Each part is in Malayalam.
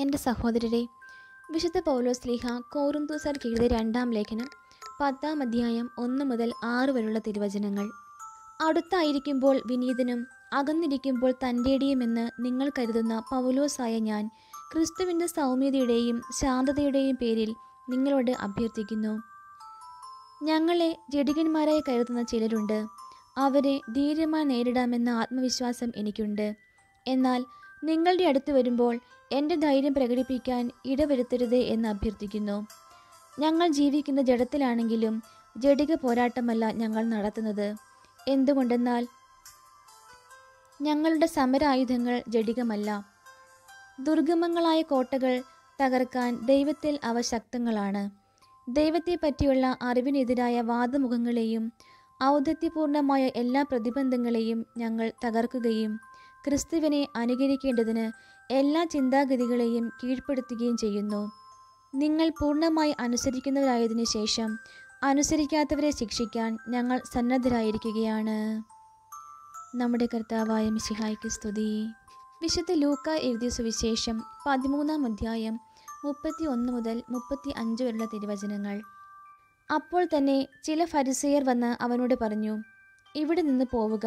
എന്റെ സഹോദരരെ വിശുദ്ധ പൗലോസ് ലീഹ കോറുന്തൂസർക്ക് എഴുതിയ രണ്ടാം ലേഖനം പത്താം അധ്യായം ഒന്ന് മുതൽ ആറ് വരെയുള്ള തിരുവചനങ്ങൾ. അടുത്തായിരിക്കുമ്പോൾ വിനീതനും അകന്നിരിക്കുമ്പോൾ തന്റെടിയുമെന്ന് നിങ്ങൾ കരുതുന്ന പൗലോസായ ഞാൻ ക്രിസ്തുവിന്റെ സൗമ്യതയുടെയും ശാന്തതയുടെയും പേരിൽ നിങ്ങളോട് അഭ്യർത്ഥിക്കുന്നു. ഞങ്ങളെ ജഡികന്മാരായി കരുതുന്ന ചിലരുണ്ട്. അവരെ ധീര്യമായി നേരിടാമെന്ന ആത്മവിശ്വാസം എനിക്കുണ്ട്. എന്നാൽ നിങ്ങളുടെ അടുത്ത് വരുമ്പോൾ എന്റെ ധൈര്യം പ്രകടിപ്പിക്കാൻ ഇടവരുത്തരുത് എന്ന് അഭ്യർത്ഥിക്കുന്നു. ഞങ്ങൾ ജീവിക്കുന്ന ജഡത്തിലാണെങ്കിലും ജഡിക പോരാട്ടമല്ല ഞങ്ങൾ നടത്തുന്നത്. എന്തുകൊണ്ടെന്നാൽ ഞങ്ങളുടെ സമരായുധങ്ങൾ ജഡികമല്ല. ദുർഗമങ്ങളായ കോട്ടകൾ തകർക്കാൻ ദൈവത്തിൽ അവ ശക്തങ്ങളാണ്. ദൈവത്തെ പറ്റിയുള്ള അറിവിനെതിരായ വാദമുഖങ്ങളെയും ഔദത്യപൂർണമായ എല്ലാ പ്രതിബന്ധങ്ങളെയും ഞങ്ങൾ തകർക്കുകയും ക്രിസ്തുവിനെ അനുകരിക്കേണ്ടതിന് എല്ലാ ചിന്താഗതികളെയും കീഴ്പ്പെടുത്തുകയും ചെയ്യുന്നു. നിങ്ങൾ പൂർണമായി അനുസരിക്കുന്നവരായതിനു ശേഷം അനുസരിക്കാത്തവരെ ശിക്ഷിക്കാൻ ഞങ്ങൾ സന്നദ്ധരായിരിക്കുകയാണ്. നമ്മുടെ കർത്താവായ മിശിഹായ്ക്ക് സ്തുതി. വിശുദ്ധ ലൂക്ക എഴുതിയ സുവിശേഷം പതിമൂന്നാം അധ്യായം മുപ്പത്തി ഒന്ന് മുതൽ മുപ്പത്തി അഞ്ച് വരെയുള്ള തിരുവചനങ്ങൾ. അപ്പോൾ തന്നെ ചില ഫരിസയർ വന്ന് അവനോട് പറഞ്ഞു ഇവിടെ നിന്ന് പോവുക.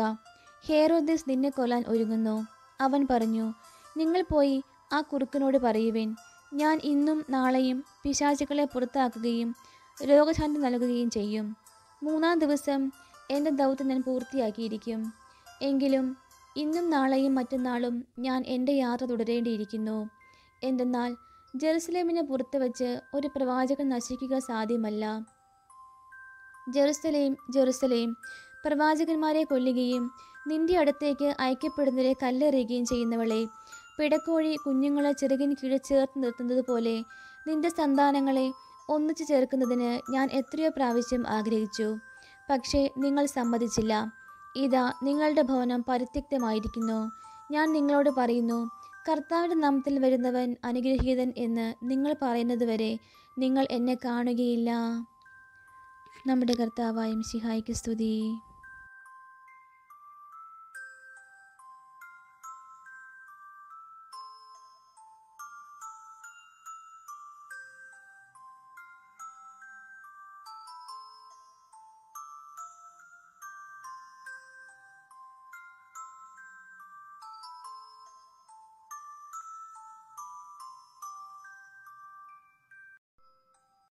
ഹേറോദേസ് നിന്നെ കൊല്ലാൻ ഒരുങ്ങുന്നു. അവൻ പറഞ്ഞു നിങ്ങൾ പോയി ആ കുറുക്കനോട് പറയുവിൻ. ഞാൻ ഇന്നും നാളെയും പിശാചുക്കളെ പുറത്താക്കുകയും രോഗശാന്തി നൽകുകയും ചെയ്യും. മൂന്നാം ദിവസം എന്റെ ദൗത്യം ഞാൻ പൂർത്തിയാക്കിയിരിക്കും. എങ്കിലും ഇന്നും നാളെയും മറ്റന്നാളും ഞാൻ എന്റെ യാത്ര തുടരേണ്ടിയിരിക്കുന്നു. എന്തെന്നാൽ ജെറുസലേമിനെ പുറത്ത് വച്ച് ഒരു പ്രവാചകൻ നശിക്കുക സാധ്യമല്ല. ജെറുസലേം ജെറുസലേം പ്രവാചകന്മാരെ കൊല്ലുകയും നിന്റെ അടുത്തേക്ക് അയക്കപ്പെടുന്നവരെ കല്ലെറിയുകയും ചെയ്യുന്നവളെ. പിടക്കോഴി കുഞ്ഞുങ്ങളെ ചെറുകിന് കീഴിൽ ചേർത്ത് നിർത്തുന്നത് പോലെ നിന്റെ സന്താനങ്ങളെ ഒന്നിച്ചു ചേർക്കുന്നതിന് ഞാൻ എത്രയോ പ്രാവശ്യം ആഗ്രഹിച്ചു. പക്ഷേ നിങ്ങൾ സമ്മതിച്ചില്ല. ഇതാ നിങ്ങളുടെ ഭവനം പരിത്യക്തമായിരിക്കുന്നു. ഞാൻ നിങ്ങളോട് പറയുന്നു കർത്താവിന്റെ നാമത്തിൽ വരുന്നവൻ അനുഗ്രഹീതൻ എന്ന് നിങ്ങൾ പറയുന്നതുവരെ നിങ്ങൾ എന്നെ കാണുകയില്ല. നമ്മുടെ കർത്താവായും സിഹായിക്ക് സ്തുതി.